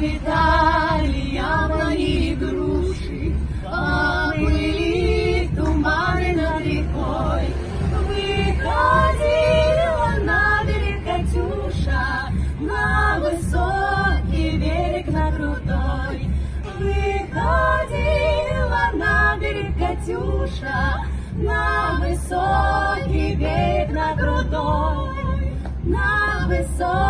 Расцветали яблони и груши, а туманы над рекой. Выходила на берег Катюша, на высокий берег на крутой. Выходила на берег Катюша, на высокий берег на крутой, на высокий